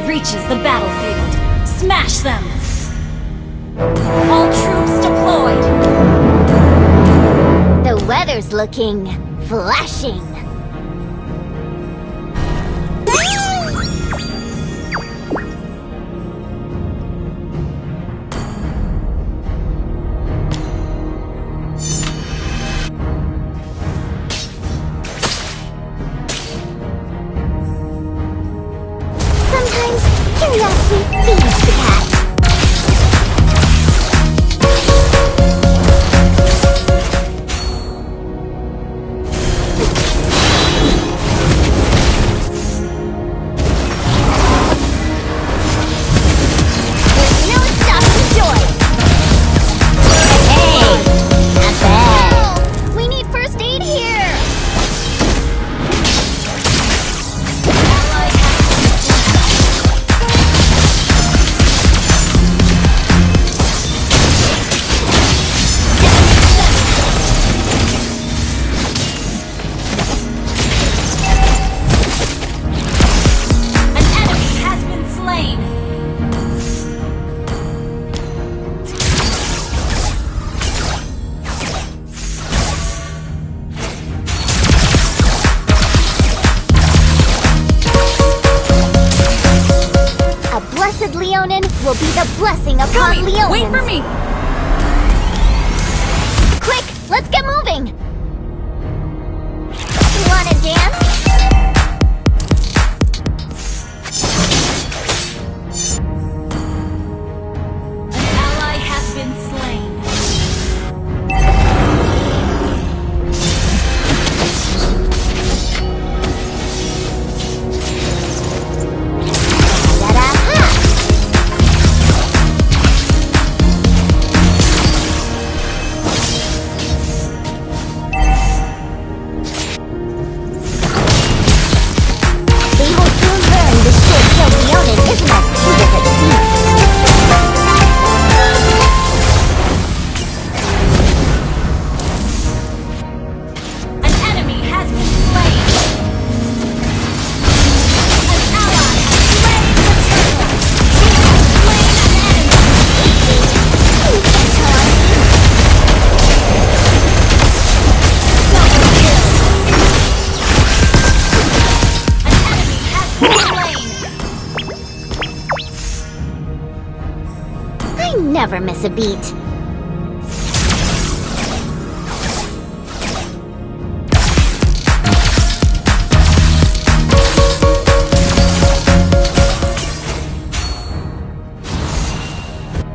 reaches the battlefield. Smash them! All troops deployed! The weather's looking... flashing! never miss a beat.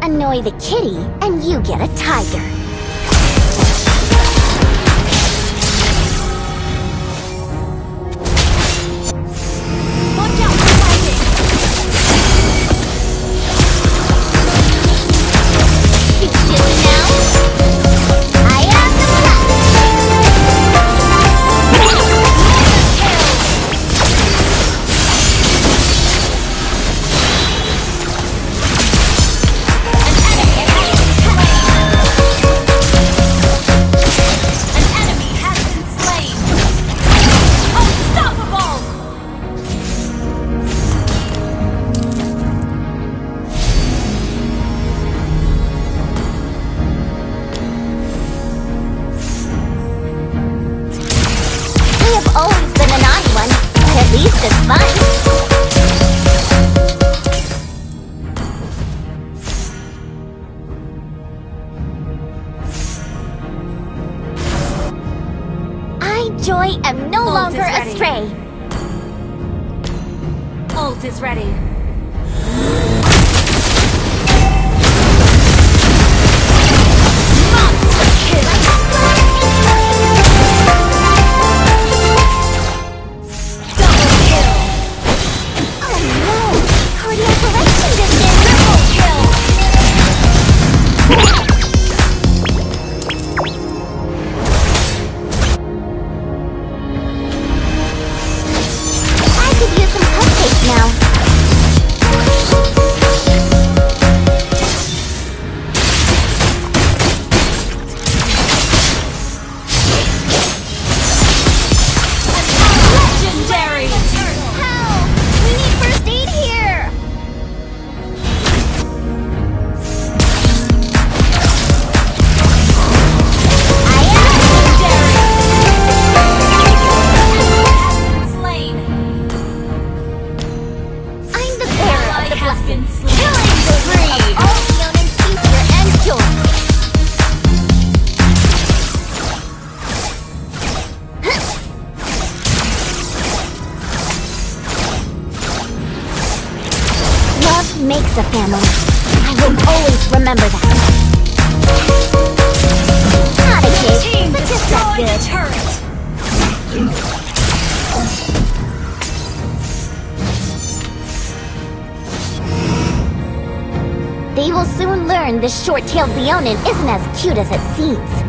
Annoy the kitty, and you get a tiger. least as fun. am no Alt longer astray. Alt is ready. makes a family. I will always remember that. Not a kid, but just that good. Turret. They will soon learn this short-tailed Leonin isn't as cute as it seems.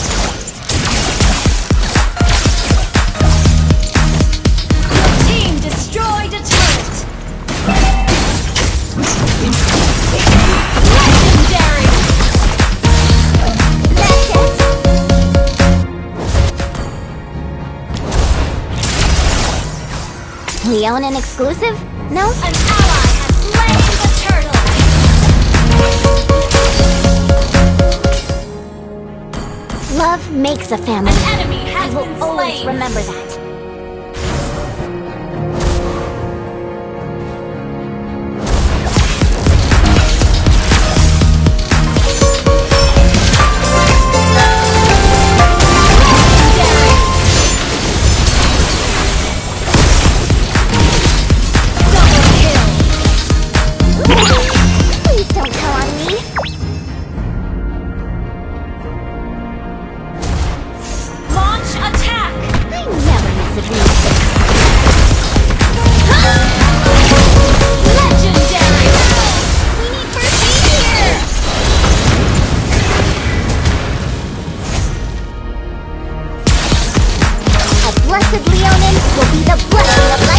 An exclusive? No? An ally has slain the turtle! Love makes a family. An enemy has I will always slain. remember that. blessed Leonin will be the blessing of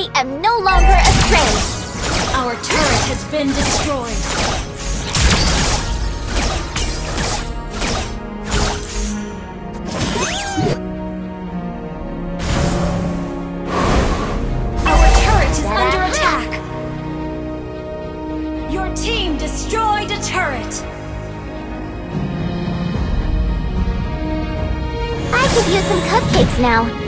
I am no longer afraid. Our turret has been destroyed. Our turret is under attack. Your team destroyed a turret. I could use some cupcakes now.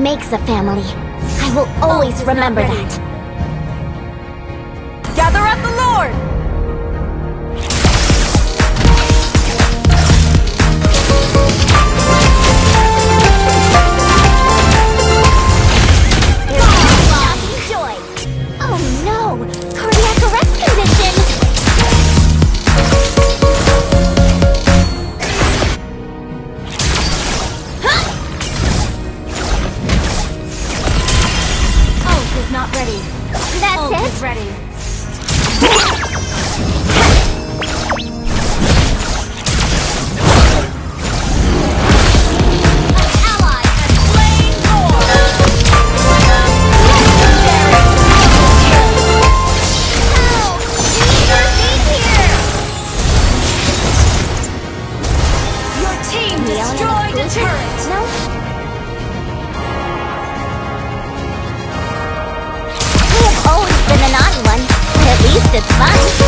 makes a family. I will always remember that. ready. that's fine.